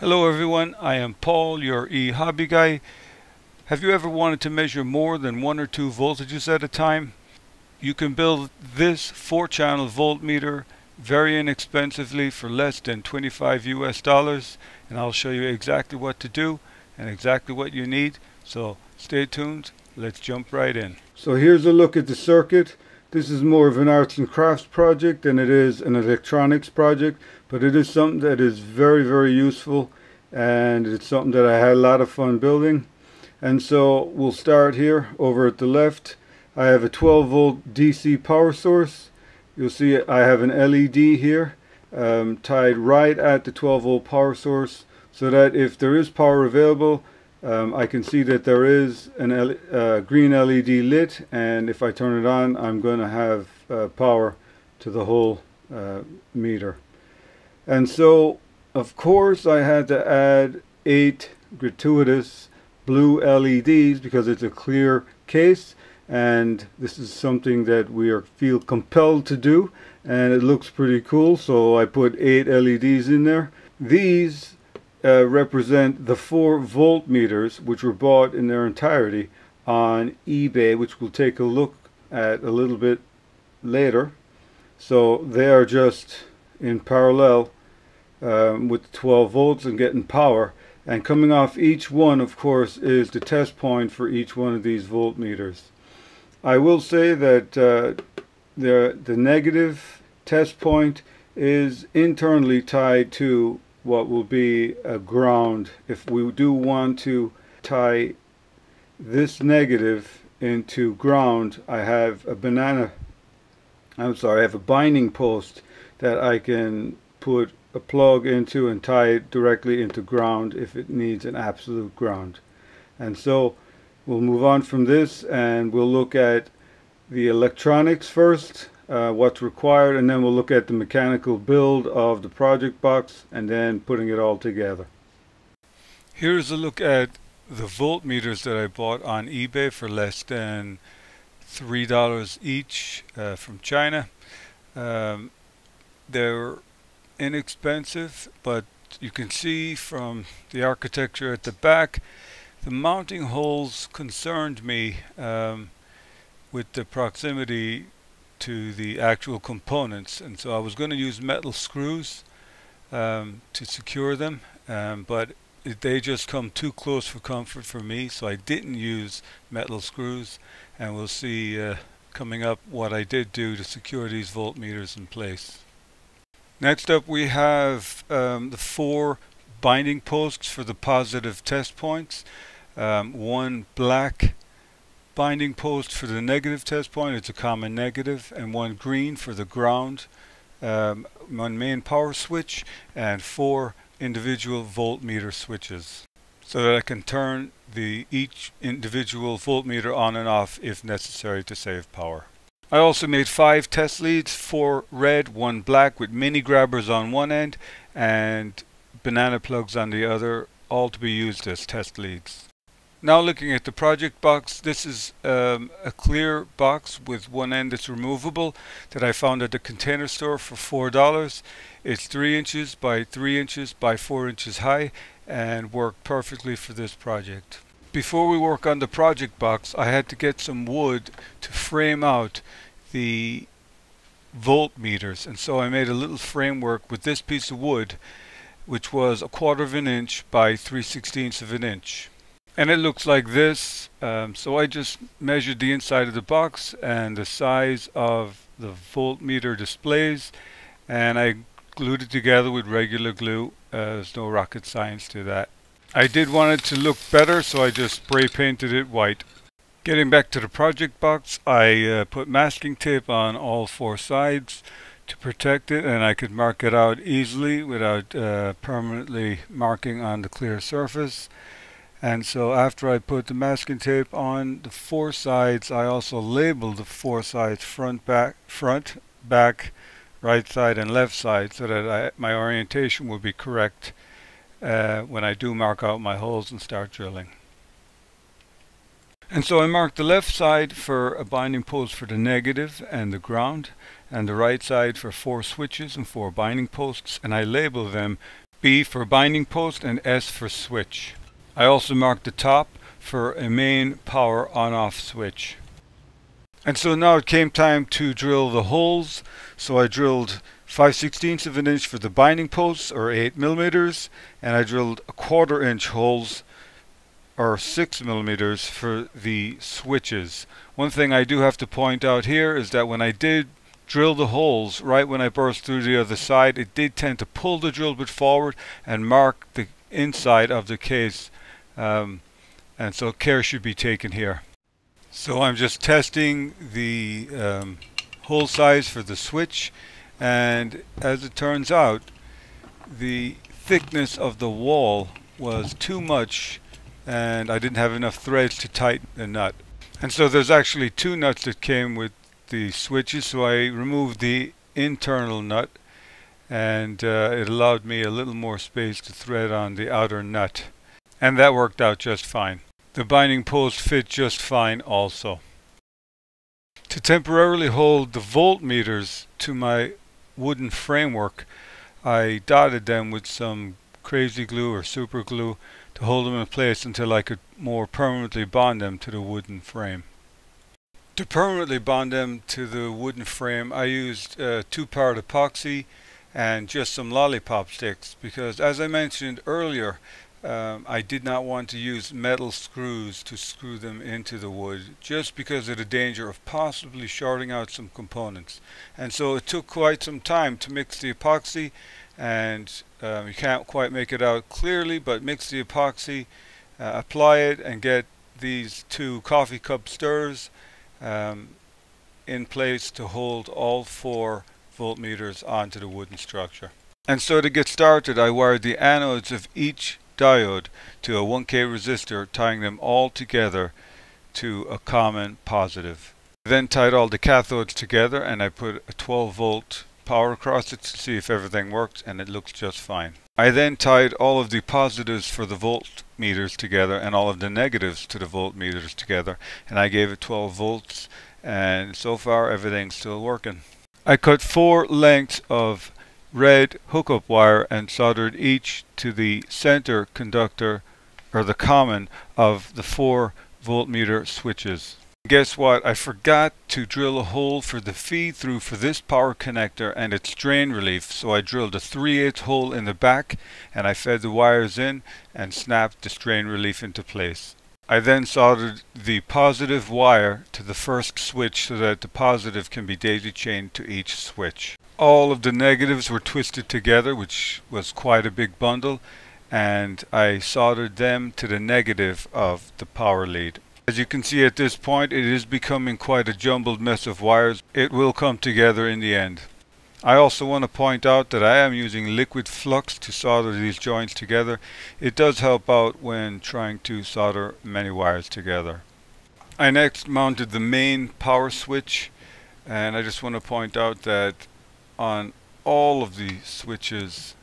Hello everyone, I am Paul, your e-hobby guy. Have you ever wanted to measure more than one or two voltages at a time? You can build this 4-channel voltmeter very inexpensively for less than 25 US dollars and I'll show you exactly what to do and exactly what you need. So stay tuned, let's jump right in. So here's a look at the circuit. This is more of an arts and crafts project than it is an electronics project, but it is something that is very, very useful and it's something that I had a lot of fun building. And so we'll start here over at the left. I have a 12 volt DC power source. You'll see I have an LED here um, tied right at the 12 volt power source so that if there is power available um, I can see that there is an L uh, green LED lit and if I turn it on I'm going to have uh, power to the whole uh, meter. And so of course I had to add eight gratuitous blue LEDs because it's a clear case and this is something that we are feel compelled to do and it looks pretty cool so I put eight LEDs in there. These uh, represent the four voltmeters which were bought in their entirety on eBay which we'll take a look at a little bit later. So they are just in parallel um, with 12 volts and getting power. And coming off each one of course is the test point for each one of these voltmeters. I will say that uh, the the negative test point is internally tied to what will be a ground. If we do want to tie this negative into ground I have a banana I'm sorry I have a binding post that I can put a plug into and tie it directly into ground if it needs an absolute ground. And so we'll move on from this and we'll look at the electronics first uh, what's required and then we'll look at the mechanical build of the project box and then putting it all together. Here's a look at the voltmeters that I bought on eBay for less than three dollars each uh, from China. Um, they're inexpensive but you can see from the architecture at the back the mounting holes concerned me um, with the proximity to the actual components and so I was going to use metal screws um, to secure them um, but they just come too close for comfort for me so I didn't use metal screws and we'll see uh, coming up what I did do to secure these voltmeters in place. Next up we have um, the four binding posts for the positive test points. Um, one black binding post for the negative test point, it's a common negative, and one green for the ground, um, one main power switch, and four individual voltmeter switches so that I can turn the each individual voltmeter on and off if necessary to save power. I also made five test leads, four red, one black with mini grabbers on one end and banana plugs on the other, all to be used as test leads. Now looking at the project box, this is um, a clear box with one end that's removable that I found at the container store for $4. It's 3 inches by 3 inches by 4 inches high and worked perfectly for this project. Before we work on the project box, I had to get some wood to frame out the voltmeters and so I made a little framework with this piece of wood which was a quarter of an inch by 3 sixteenths of an inch and it looks like this um, so I just measured the inside of the box and the size of the voltmeter displays and I glued it together with regular glue. Uh, there's no rocket science to that. I did want it to look better so I just spray painted it white. Getting back to the project box I uh, put masking tape on all four sides to protect it and I could mark it out easily without uh, permanently marking on the clear surface and so after I put the masking tape on the four sides I also labeled the four sides front back front back right side and left side so that I, my orientation will be correct uh, when I do mark out my holes and start drilling. And so I marked the left side for a binding post for the negative and the ground and the right side for four switches and four binding posts and I label them B for binding post and S for switch. I also marked the top for a main power on off switch. And so now it came time to drill the holes. So I drilled 5 16ths of an inch for the binding posts or 8 millimeters and I drilled a quarter inch holes or 6 millimeters for the switches. One thing I do have to point out here is that when I did drill the holes right when I burst through the other side it did tend to pull the drill bit forward and mark the inside of the case um, and so care should be taken here. So I'm just testing the um, hole size for the switch and as it turns out the thickness of the wall was too much and I didn't have enough threads to tighten the nut. And so there's actually two nuts that came with the switches so I removed the internal nut and uh, it allowed me a little more space to thread on the outer nut and that worked out just fine. The binding post fit just fine also. To temporarily hold the voltmeters to my wooden framework, I dotted them with some crazy glue or super glue to hold them in place until I could more permanently bond them to the wooden frame. To permanently bond them to the wooden frame I used uh, two-part epoxy and just some lollipop sticks because as I mentioned earlier um, I did not want to use metal screws to screw them into the wood just because of the danger of possibly shorting out some components and so it took quite some time to mix the epoxy and um, you can't quite make it out clearly but mix the epoxy uh, apply it and get these two coffee cup stirrers um, in place to hold all four voltmeters onto the wooden structure. And so to get started I wired the anodes of each diode to a 1K resistor, tying them all together to a common positive. I then tied all the cathodes together and I put a 12 volt power across it to see if everything worked and it looks just fine. I then tied all of the positives for the voltmeters together and all of the negatives to the voltmeters together and I gave it 12 volts and so far everything's still working. I cut four lengths of red hookup wire and soldered each to the center conductor or the common of the four voltmeter switches. Guess what? I forgot to drill a hole for the feed through for this power connector and its strain relief so I drilled a 3 8 hole in the back and I fed the wires in and snapped the strain relief into place. I then soldered the positive wire to the first switch so that the positive can be daisy chained to each switch all of the negatives were twisted together which was quite a big bundle and I soldered them to the negative of the power lead. As you can see at this point it is becoming quite a jumbled mess of wires. It will come together in the end. I also want to point out that I am using liquid flux to solder these joints together. It does help out when trying to solder many wires together. I next mounted the main power switch and I just want to point out that on all of the switches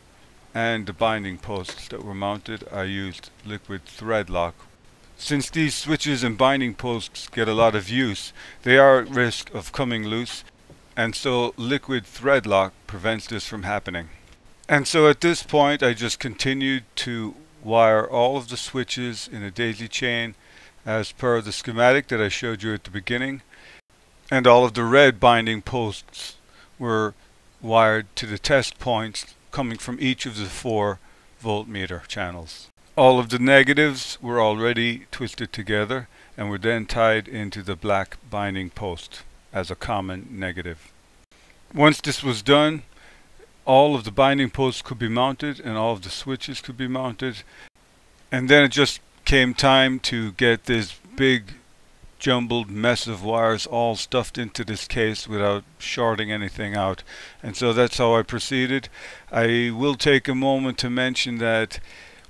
and the binding posts that were mounted I used liquid thread lock. Since these switches and binding posts get a lot of use they are at risk of coming loose and so liquid thread lock prevents this from happening. And so at this point I just continued to wire all of the switches in a daisy chain as per the schematic that I showed you at the beginning and all of the red binding posts were wired to the test points coming from each of the four voltmeter channels. All of the negatives were already twisted together and were then tied into the black binding post as a common negative. Once this was done, all of the binding posts could be mounted and all of the switches could be mounted. And then it just came time to get this big jumbled mess of wires all stuffed into this case without shorting anything out and so that's how I proceeded I will take a moment to mention that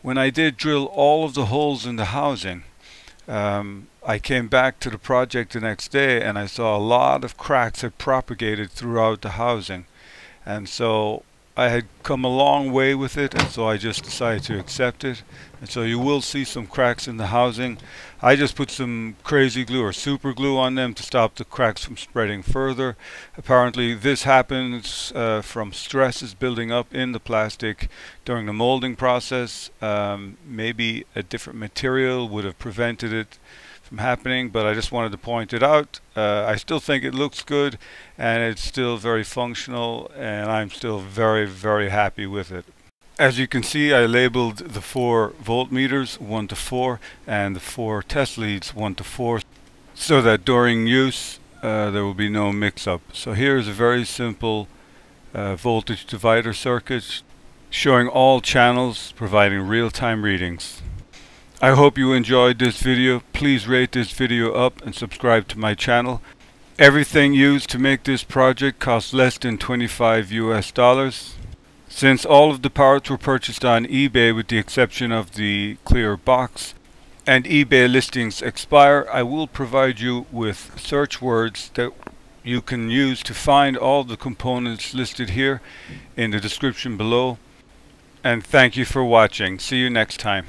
when I did drill all of the holes in the housing um, I came back to the project the next day and I saw a lot of cracks had propagated throughout the housing. And so I had come a long way with it and so I just decided to accept it. And so you will see some cracks in the housing. I just put some crazy glue or super glue on them to stop the cracks from spreading further. Apparently this happens uh, from stresses building up in the plastic during the molding process. Um, maybe a different material would have prevented it from happening, but I just wanted to point it out. Uh, I still think it looks good and it's still very functional and I'm still very, very happy with it. As you can see, I labeled the four voltmeters 1 to 4 and the four test leads 1 to 4 so that during use uh, there will be no mix-up. So here's a very simple uh, voltage divider circuit showing all channels providing real-time readings. I hope you enjoyed this video. Please rate this video up and subscribe to my channel. Everything used to make this project cost less than 25 US dollars. Since all of the parts were purchased on eBay with the exception of the clear box and eBay listings expire, I will provide you with search words that you can use to find all the components listed here in the description below. And thank you for watching. See you next time.